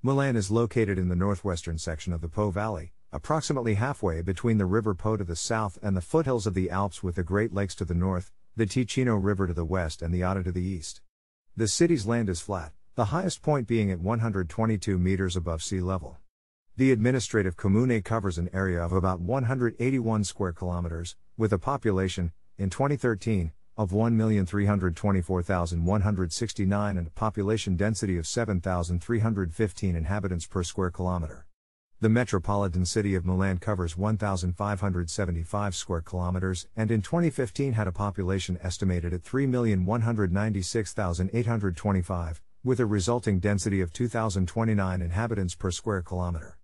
Milan is located in the northwestern section of the Po Valley, approximately halfway between the River Po to the south and the foothills of the Alps with the Great Lakes to the north, the Ticino River to the west, and the Adda to the east. The city's land is flat, the highest point being at 122 meters above sea level. The administrative comune covers an area of about 181 square kilometers, with a population, in 2013, of 1,324,169 and a population density of 7,315 inhabitants per square kilometer. The metropolitan city of Milan covers 1,575 square kilometers and in 2015 had a population estimated at 3,196,825, with a resulting density of 2,029 inhabitants per square kilometer.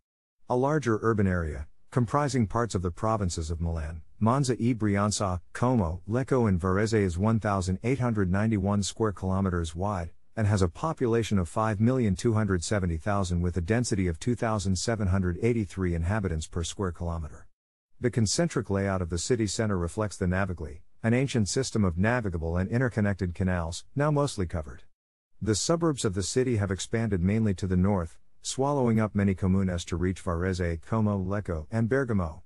A larger urban area, comprising parts of the provinces of Milan, Monza e Brianza, Como, Lecco and Varese is 1,891 square kilometers wide, and has a population of 5,270,000 with a density of 2,783 inhabitants per square kilometer. The concentric layout of the city center reflects the Navigli, an ancient system of navigable and interconnected canals, now mostly covered. The suburbs of the city have expanded mainly to the north, swallowing up many comunes to reach Varese, Como, Lecco, and Bergamo.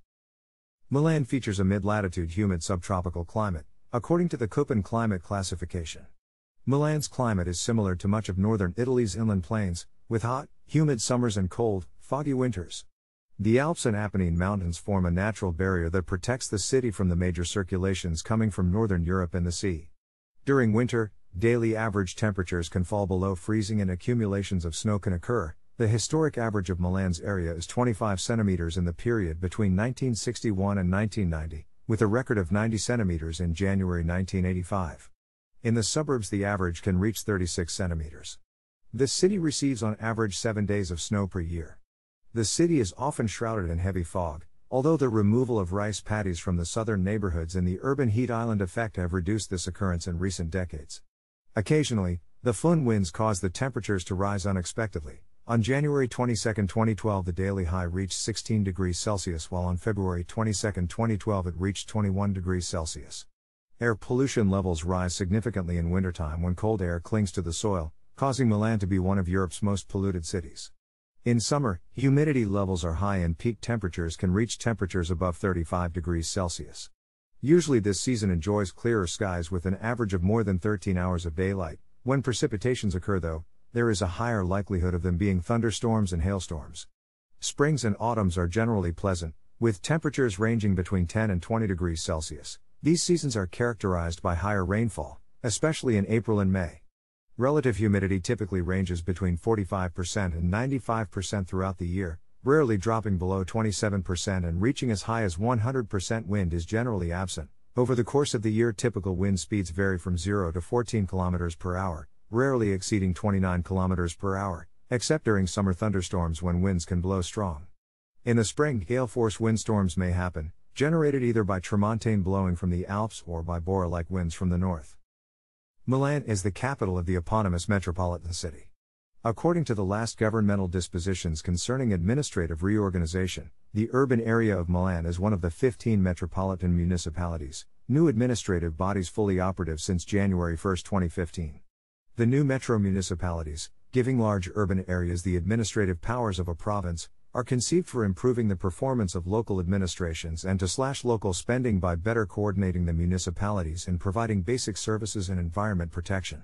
Milan features a mid latitude humid subtropical climate, according to the Köppen climate classification. Milan's climate is similar to much of northern Italy's inland plains, with hot, humid summers and cold, foggy winters. The Alps and Apennine Mountains form a natural barrier that protects the city from the major circulations coming from northern Europe and the sea. During winter, daily average temperatures can fall below freezing and accumulations of snow can occur, the historic average of Milan's area is 25 centimeters in the period between 1961 and 1990, with a record of 90 centimeters in January 1985. In the suburbs, the average can reach 36 centimeters. This city receives on average 7 days of snow per year. The city is often shrouded in heavy fog, although the removal of rice paddies from the southern neighborhoods and the urban heat island effect have reduced this occurrence in recent decades. Occasionally, the Foehn winds cause the temperatures to rise unexpectedly. On January 22, 2012, the daily high reached 16 degrees Celsius, while on February 22, 2012, it reached 21 degrees Celsius. Air pollution levels rise significantly in wintertime when cold air clings to the soil, causing Milan to be one of Europe's most polluted cities. In summer, humidity levels are high and peak temperatures can reach temperatures above 35 degrees Celsius. Usually, this season enjoys clearer skies with an average of more than 13 hours of daylight. When precipitations occur, though, there is a higher likelihood of them being thunderstorms and hailstorms. Springs and autumns are generally pleasant, with temperatures ranging between 10 and 20 degrees Celsius. These seasons are characterized by higher rainfall, especially in April and May. Relative humidity typically ranges between 45% and 95% throughout the year, rarely dropping below 27% and reaching as high as 100%. Wind is generally absent. Over the course of the year, typical wind speeds vary from 0 to 14 km per hour, rarely exceeding 29 km per hour, except during summer thunderstorms when winds can blow strong. In the spring, gale force windstorms may happen, generated either by tramontane blowing from the Alps or by Bora like winds from the north. Milan is the capital of the eponymous metropolitan city. According to the last governmental dispositions concerning administrative reorganization, the urban area of Milan is one of the 15 metropolitan municipalities, new administrative bodies fully operative since January 1, 2015. The new metro municipalities, giving large urban areas the administrative powers of a province, are conceived for improving the performance of local administrations and to slash local spending by better coordinating the municipalities and providing basic services and environment protection.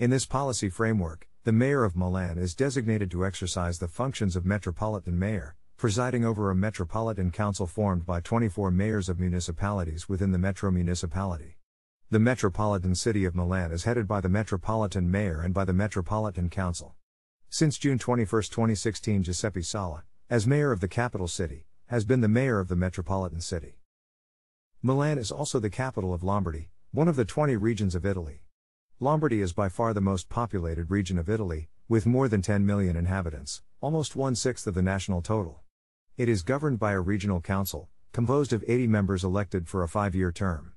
In this policy framework, the mayor of Milan is designated to exercise the functions of metropolitan mayor, presiding over a metropolitan council formed by 24 mayors of municipalities within the metro municipality. The Metropolitan City of Milan is headed by the Metropolitan Mayor and by the Metropolitan Council. Since June 21, 2016, Giuseppe Sala, as mayor of the capital city, has been the mayor of the metropolitan city. Milan is also the capital of Lombardy, one of the 20 regions of Italy. Lombardy is by far the most populated region of Italy, with more than 10 million inhabitants, almost one sixth of the national total. It is governed by a regional council, composed of 80 members elected for a five year term.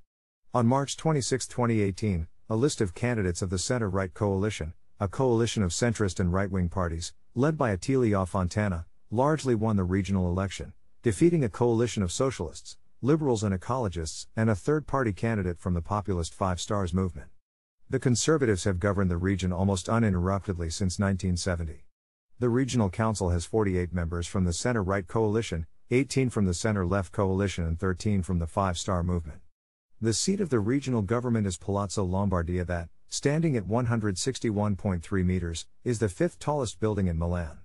On March 26, 2018, a list of candidates of the Center Right Coalition, a coalition of centrist and right wing parties, led by Attilio Fontana, largely won the regional election, defeating a coalition of socialists, liberals, and ecologists, and a third party candidate from the populist Five Stars movement. The Conservatives have governed the region almost uninterruptedly since 1970. The regional council has 48 members from the center right coalition, 18 from the center left coalition, and 13 from the Five Star Movement. The seat of the regional government is Palazzo Lombardia, that, standing at 161.3 meters, is the fifth tallest building in Milan.